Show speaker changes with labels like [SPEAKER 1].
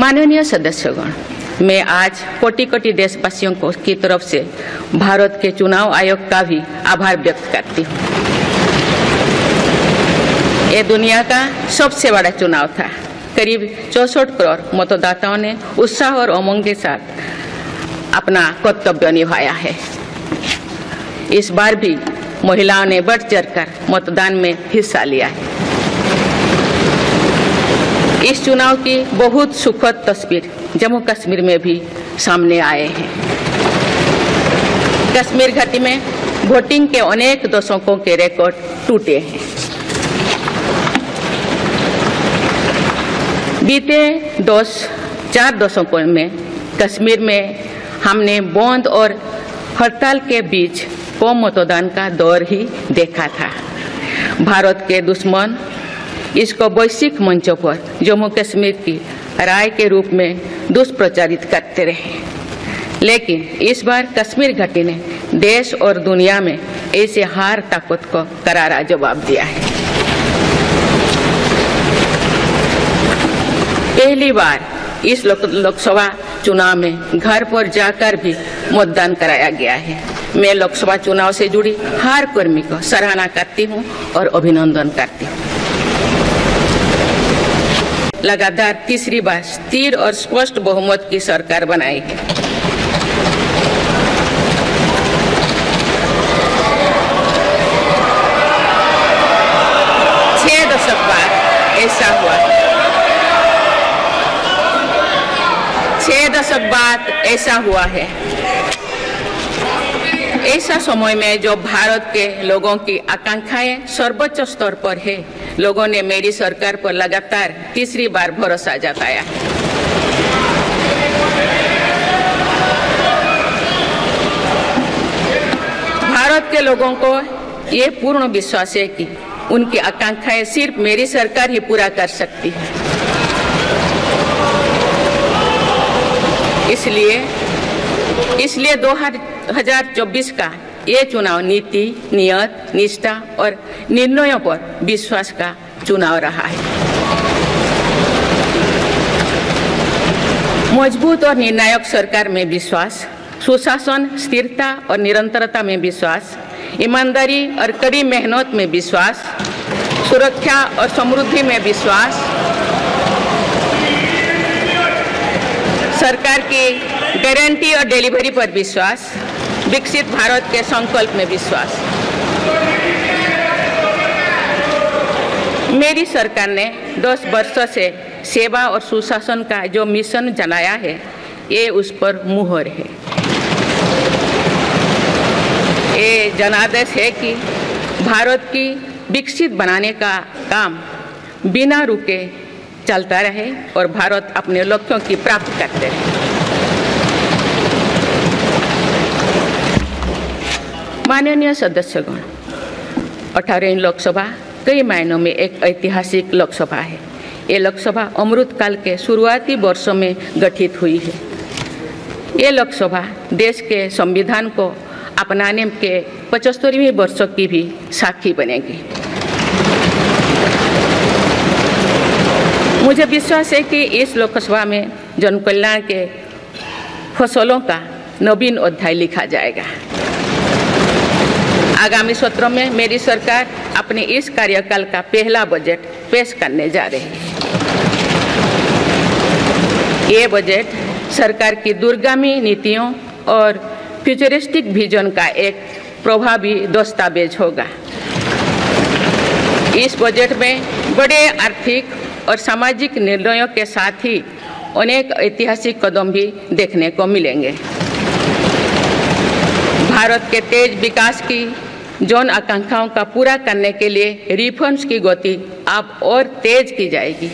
[SPEAKER 1] माननीय सदस्यगण, मैं आज कोटि कोटि देशवासियों को की तरफ़ से भारत के चुनाव आयोग का भी आभार व्यक्त करती हूँ। ये दुनिया का सबसे बड़ा चुनाव था। करीब चौसठ करोड़ मतदाताओं ने उत्साह और उमंग के साथ अपना कर्तव्य निभाया है। इस बार भी महिलाओं ने बढ़ चढ़कर मतदान में हिस्सा लिया है। इस चुनाव की बहुत सुखद तस्वीर जम्मू कश्मीर में भी सामने आए हैं। कश्मीर घाटी में वोटिंग के अनेक दशकों के रिकॉर्ड टूटे हैं। बीते दस, चार दशकों में कश्मीर में हमने बंद और हड़ताल के बीच कम मतदान का दौर ही देखा था। भारत के दुश्मन इसको वैश्विक मंचों पर जम्मू कश्मीर की राय के रूप में दुष्प्रचारित करते रहे। लेकिन इस बार कश्मीर घाटी ने देश और दुनिया में ऐसे हार ताकत को करारा जवाब दिया है। पहली बार इस लोकसभा चुनाव में घर पर जाकर भी मतदान कराया गया है। मैं लोकसभा चुनाव से जुड़ी हर कर्मी को सराहना करती हूँ और अभिनंदन करती हूँ। लगातार तीसरी बार स्थिर और स्पष्ट बहुमत की सरकार बनाई छह दशक बाद ऐसा हुआ। छह दशक बाद ऐसा हुआ है। ऐसा समय में जो भारत के लोगों की आकांक्षाएँ सर्वोच्च स्तर पर है, लोगों ने मेरी सरकार पर लगातार तीसरी बार भरोसा जताया। भारत के लोगों को ये पूर्ण विश्वास है कि उनकी आकांक्षाएँ सिर्फ़ मेरी सरकार ही पूरा कर सकती है। इसलिए इसलिए 2024 का ये चुनाव नीति, नियत, निष्ठा और निर्णयों पर विश्वास का चुनाव रहा है। मज़बूत और निर्णायक सरकार में विश्वास, सुशासन, स्थिरता और निरंतरता में विश्वास, ईमानदारी और कड़ी मेहनत में विश्वास, सुरक्षा और समृद्धि में विश्वास सरकार की गारंटी और डिलीवरी पर विश्वास, विकसित भारत के संकल्प में विश्वास। मेरी सरकार ने 10 वर्षों से सेवा और सुशासन का जो मिशन चलाया है, ये उस पर मुहर है। ये जनादेश है कि भारत की विकसित बनाने का काम बिना रुके चलता रहे और भारत अपने लक्ष्यों की प्राप्ति करते रहे। माननीय सदस्यगण अठारहवीं लोकसभा कई मायनों में एक ऐतिहासिक लोकसभा है। ये लोकसभा अमृतकाल के शुरुआती वर्षों में गठित हुई है। ये लोकसभा देश के संविधान को अपनाने के पचहत्तरवीं वर्षों की भी साक्षी बनेगी। मुझे विश्वास है कि इस लोकसभा में जन कल्याण के फ़सलों का नवीन अध्याय लिखा जाएगा। आगामी सत्रों में मेरी सरकार अपने इस कार्यकाल का पहला बजट पेश करने जा रही है। ये बजट सरकार की दूरगामी नीतियों और फ्यूचरिस्टिक विजन का एक प्रभावी दस्तावेज़ होगा। इस बजट में बड़े आर्थिक और सामाजिक निर्णयों के साथ ही अनेक ऐतिहासिक कदम भी देखने को मिलेंगे। भारत के तेज विकास की जौन आकांक्षाओं का पूरा करने के लिए रिफॉर्म्स की गति अब और तेज की जाएगी।